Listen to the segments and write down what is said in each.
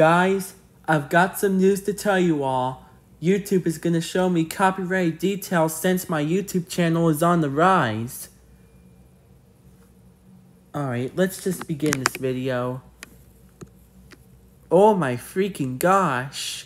Guys, I've got some news to tell you all. YouTube is gonna show me copyright details since my YouTube channel is on the rise. Alright, let's just begin this video. Oh my freaking gosh.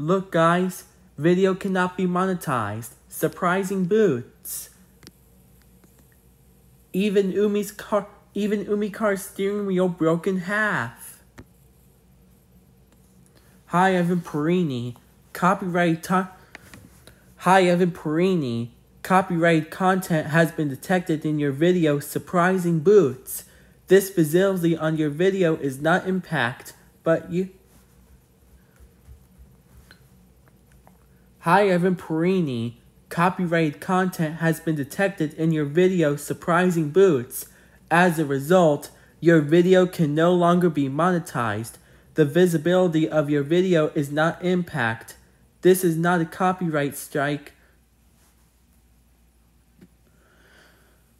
Look guys, video cannot be monetized. Surprising boots. Even Umi's car even Umi car's steering wheel broke in half. Hi Evan Porrini. Copyright Hi Evan Porrini. Copyright content has been detected in your video Surprising Boots. This visibility on your video is not impact, but you Hi Evan Porrini. Copyrighted content has been detected in your video Surprising Boots. As a result, your video can no longer be monetized. The visibility of your video is not impact. This is not a copyright strike.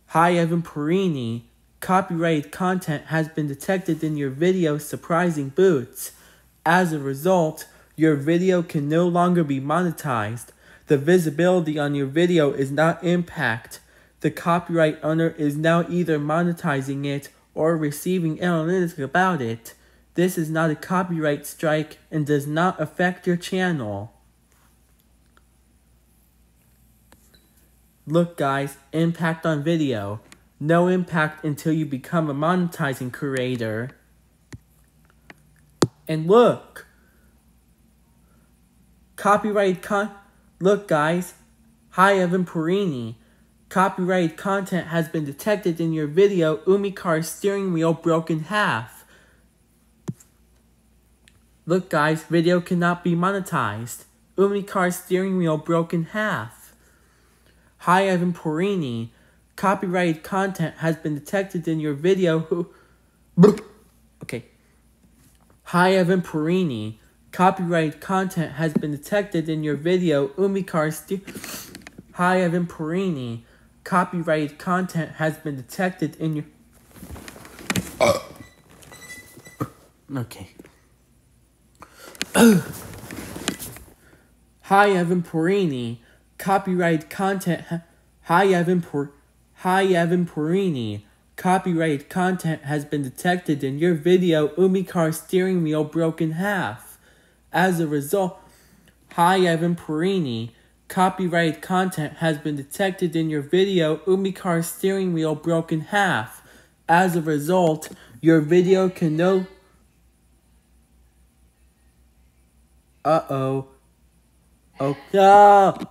Hi Evan Porrini. Copyrighted content has been detected in your video Surprising Boots. As a result, your video can no longer be monetized. The visibility on your video is not impact. The copyright owner is now either monetizing it or receiving analytics about it. This is not a copyright strike and does not affect your channel. Look guys, impact on video. No impact until you become a monetizing creator. And look! Copyright con- Look, guys. Hi, Evan Porrini. Copyrighted content has been detected in your video Umi car's steering wheel broke in half. Look, guys, video cannot be monetized. Umi car's steering wheel broke in half. Hi, Evan Porrini. Copyrighted content has been detected in your video who... Okay. Hi, Evan Porrini. Copyright content has been detected in your video UmiCar St Hi Evan Porrini. Copyrighted content has been detected in your Okay. Hi Evan Porrini. Copyrighted content Hi Evan Per Hi Evan Porrini. Copyrighted content has been detected in your video UmiCar steering wheel broke in half. As a result, hi Evan Porrini. Copyrighted content has been detected in your video Umicar's steering wheel broke in half. As a result, your video can no... Uh-oh. Oh, no!